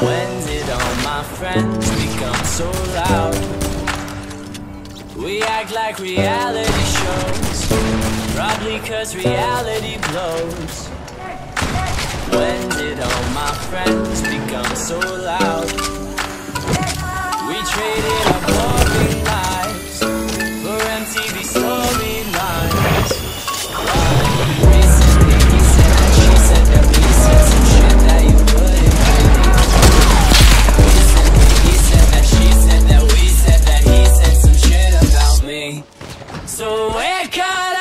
When did all my friends become so loud? We act like reality shows Probably cause reality blows When did all my friends become so loud? So wake up.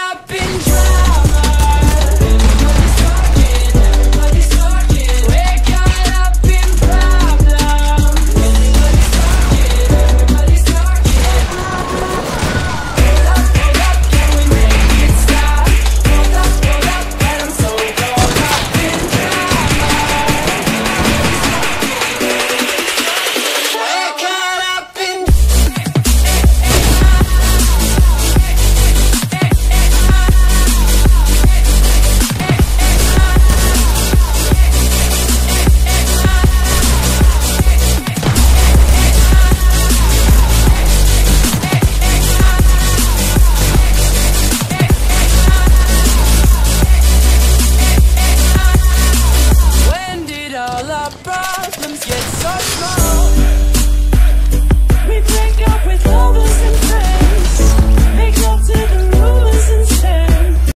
our problems get so small